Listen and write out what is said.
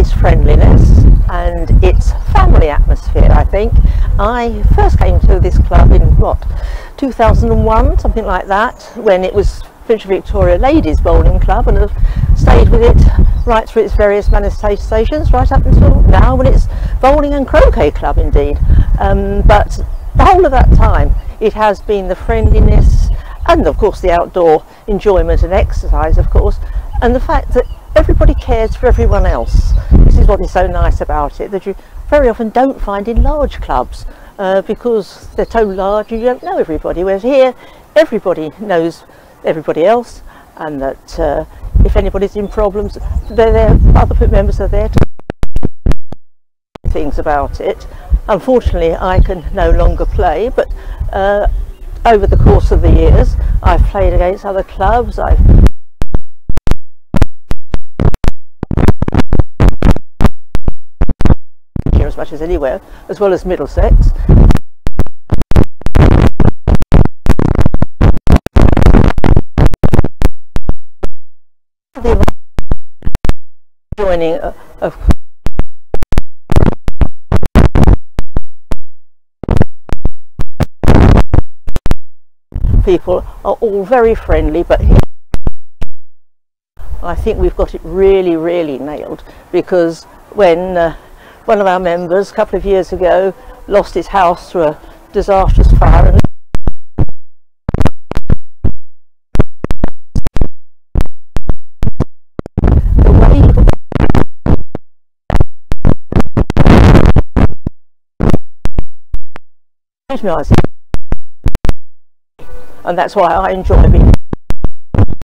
its friendliness and its family atmosphere I think. I first came to this club in what 2001 something like that when it was Finchley Victoria Ladies Bowling Club and have stayed with it right through its various manifestations right up until now when it's Bowling and Croquet Club indeed. Um, but the whole of that time it has been the friendliness and of course the outdoor enjoyment and exercise of course and the fact that everybody cares for everyone else. This is what is so nice about it that you very often don't find in large clubs uh, because they're so large and you don't know everybody whereas here everybody knows everybody else and that uh, if anybody's in problems they're there, other members are there to things about it. Unfortunately I can no longer play but uh, over the course of the years I've played against other clubs, I've as much as anywhere, as well as Middlesex. The joining of people are all very friendly but I think we've got it really really nailed because when uh, one of our members a couple of years ago lost his house through a disastrous fire and that's why I enjoy being